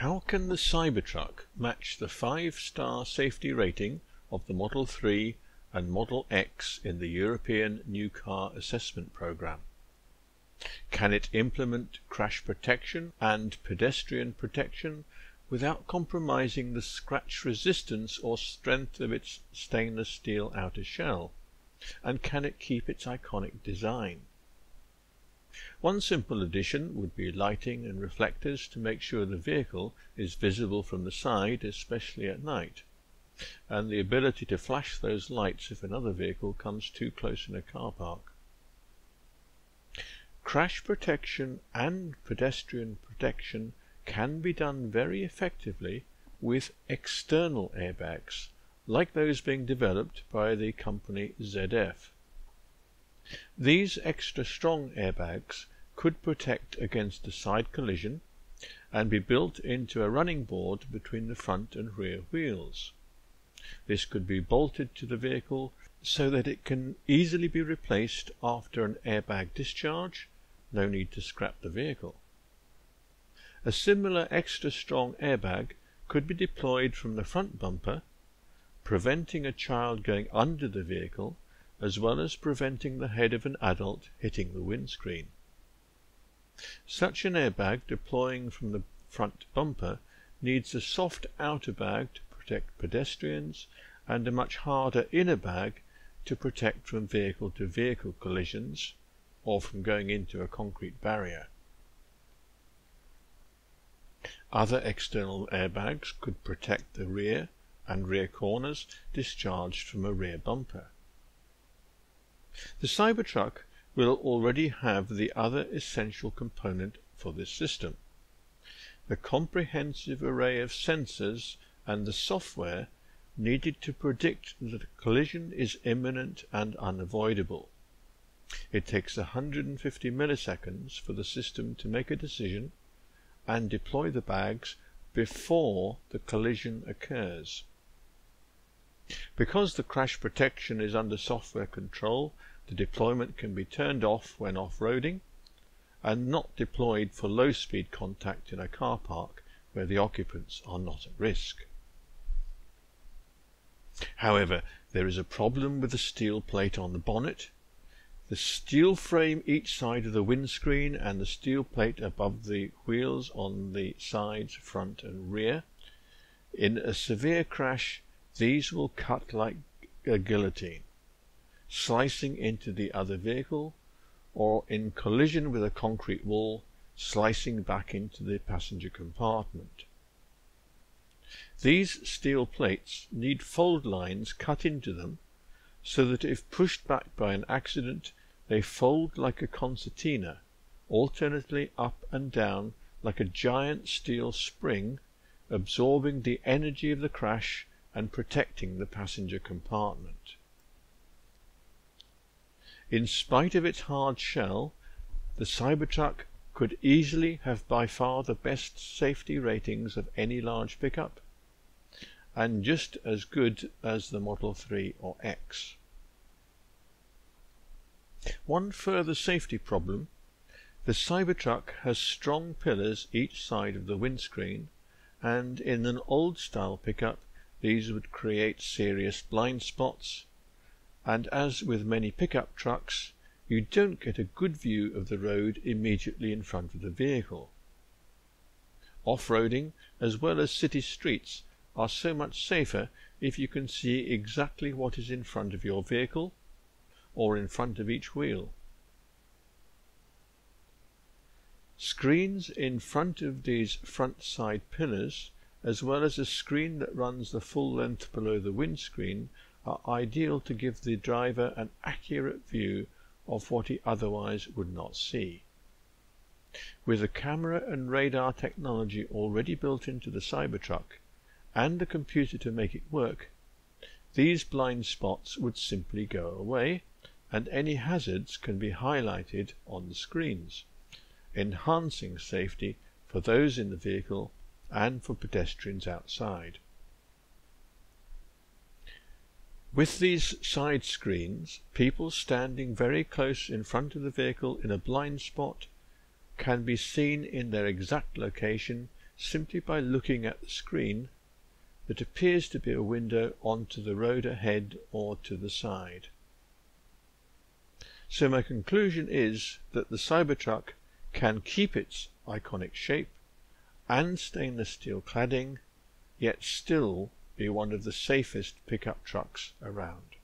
How can the Cybertruck match the five-star safety rating of the Model 3 and Model X in the European New Car Assessment Programme? Can it implement crash protection and pedestrian protection without compromising the scratch resistance or strength of its stainless steel outer shell? And can it keep its iconic design? One simple addition would be lighting and reflectors to make sure the vehicle is visible from the side, especially at night, and the ability to flash those lights if another vehicle comes too close in a car park. Crash protection and pedestrian protection can be done very effectively with external airbags, like those being developed by the company ZF. These extra strong airbags could protect against a side collision and be built into a running board between the front and rear wheels. This could be bolted to the vehicle so that it can easily be replaced after an airbag discharge, no need to scrap the vehicle. A similar extra strong airbag could be deployed from the front bumper, preventing a child going under the vehicle as well as preventing the head of an adult hitting the windscreen. Such an airbag deploying from the front bumper needs a soft outer bag to protect pedestrians and a much harder inner bag to protect from vehicle to vehicle collisions or from going into a concrete barrier. Other external airbags could protect the rear and rear corners discharged from a rear bumper. The Cybertruck will already have the other essential component for this system. The comprehensive array of sensors and the software needed to predict that a collision is imminent and unavoidable. It takes 150 milliseconds for the system to make a decision and deploy the bags before the collision occurs. Because the crash protection is under software control, the deployment can be turned off when off-roading and not deployed for low-speed contact in a car park where the occupants are not at risk. However, there is a problem with the steel plate on the bonnet. The steel frame each side of the windscreen and the steel plate above the wheels on the sides, front and rear. In a severe crash, these will cut like a guillotine, slicing into the other vehicle, or in collision with a concrete wall, slicing back into the passenger compartment. These steel plates need fold lines cut into them so that if pushed back by an accident they fold like a concertina, alternately up and down like a giant steel spring, absorbing the energy of the crash and protecting the passenger compartment. In spite of its hard shell, the Cybertruck could easily have by far the best safety ratings of any large pickup, and just as good as the Model 3 or X. One further safety problem the Cybertruck has strong pillars each side of the windscreen, and in an old style pickup these would create serious blind spots, and as with many pickup trucks, you don't get a good view of the road immediately in front of the vehicle. Off-roading as well as city streets are so much safer if you can see exactly what is in front of your vehicle or in front of each wheel. Screens in front of these front side pillars as well as a screen that runs the full length below the windscreen are ideal to give the driver an accurate view of what he otherwise would not see. With the camera and radar technology already built into the Cybertruck and the computer to make it work, these blind spots would simply go away and any hazards can be highlighted on the screens, enhancing safety for those in the vehicle and for pedestrians outside. With these side screens, people standing very close in front of the vehicle in a blind spot can be seen in their exact location simply by looking at the screen that appears to be a window onto the road ahead or to the side. So my conclusion is that the Cybertruck can keep its iconic shape and stainless steel cladding, yet still be one of the safest pickup trucks around.